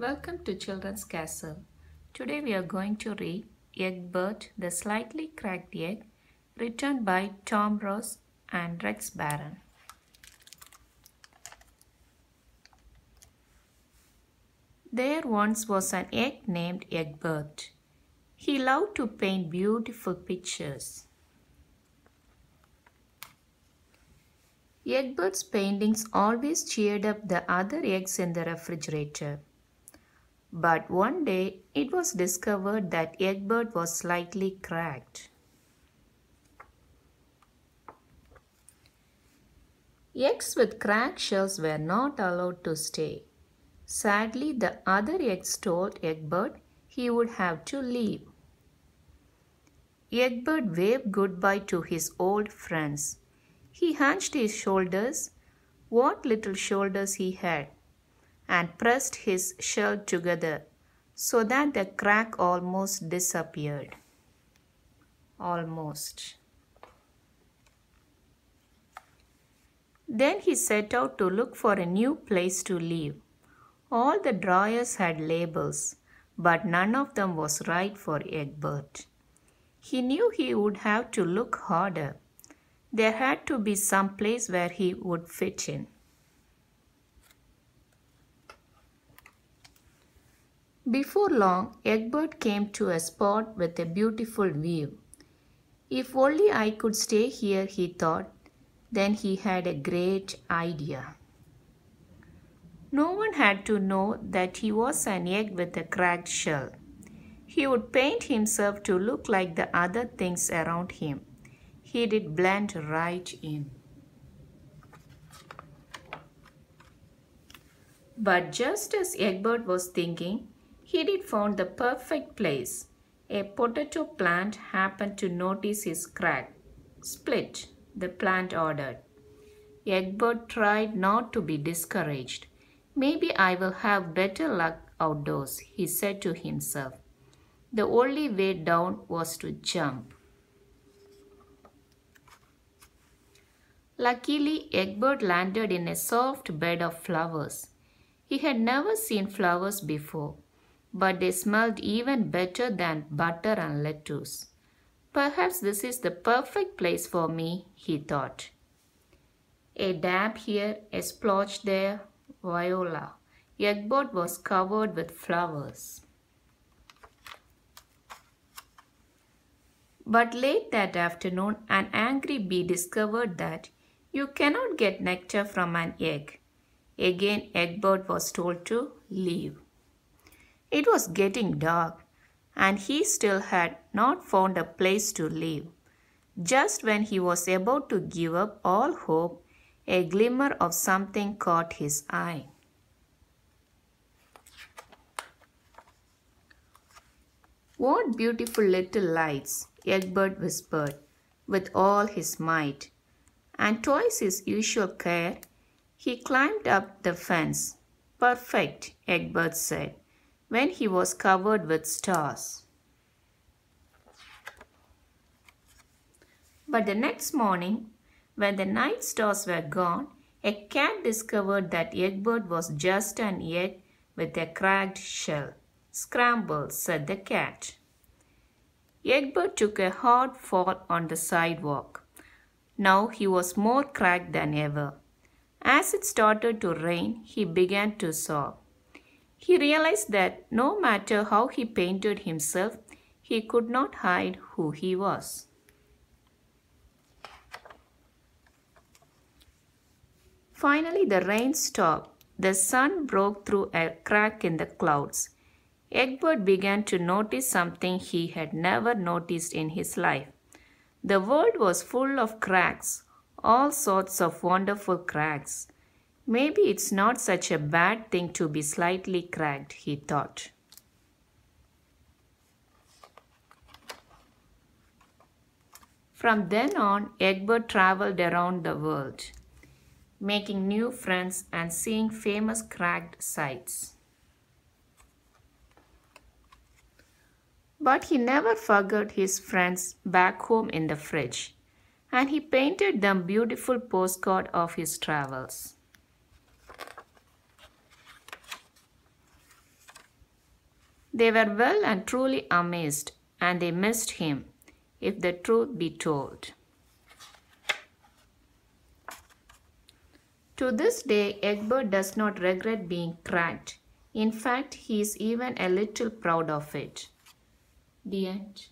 Welcome to Children's Castle. Today we are going to read Eggbert, the Slightly Cracked Egg, written by Tom Ross and Rex Barron. There once was an egg named Eggbert. He loved to paint beautiful pictures. Eggbert's paintings always cheered up the other eggs in the refrigerator. But one day it was discovered that Eggbert was slightly cracked. Eggs with cracked shells were not allowed to stay. Sadly, the other eggs told Eggbert he would have to leave. Eggbert waved goodbye to his old friends. He hunched his shoulders, what little shoulders he had, and pressed his shell together so that the crack almost disappeared. Almost. Then he set out to look for a new place to live. All the drawers had labels, but none of them was right for Eggbert. He knew he would have to look harder. There had to be some place where he would fit in. Before long, Eggbert came to a spot with a beautiful view. If only I could stay here, he thought. Then he had a great idea. No one had to know that he was an egg with a cracked shell. He would paint himself to look like the other things around him. He did blend right in. But just as Eggbert was thinking, he did found the perfect place. A potato plant happened to notice his crack. Split, the plant ordered. Eggbert tried not to be discouraged. Maybe I will have better luck outdoors, he said to himself. The only way down was to jump. Luckily, Eggbert landed in a soft bed of flowers. He had never seen flowers before, but they smelled even better than butter and lettuce. Perhaps this is the perfect place for me, he thought. A dab here, a splotch there, viola. Eggbert was covered with flowers. But late that afternoon, an angry bee discovered that you cannot get nectar from an egg. Again, Eggbert was told to leave. It was getting dark, and he still had not found a place to live. Just when he was about to give up all hope, a glimmer of something caught his eye. What beautiful little lights, Eggbert whispered with all his might. And twice his usual care, he climbed up the fence. Perfect, Eggbert said, when he was covered with stars. But the next morning, when the night stars were gone, a cat discovered that Eggbert was just an egg with a cracked shell. Scramble, said the cat. Eggbert took a hard fall on the sidewalk. Now he was more cracked than ever. As it started to rain, he began to sob. He realized that no matter how he painted himself, he could not hide who he was. Finally, the rain stopped. The sun broke through a crack in the clouds. Eggbert began to notice something he had never noticed in his life. The world was full of cracks, all sorts of wonderful cracks. Maybe it's not such a bad thing to be slightly cracked, he thought. From then on, Eggbert traveled around the world, making new friends and seeing famous cracked sights. But he never forgot his friends back home in the fridge, and he painted them beautiful postcard of his travels. They were well and truly amazed, and they missed him, if the truth be told. To this day, Eggbert does not regret being cracked. In fact, he is even a little proud of it. The end.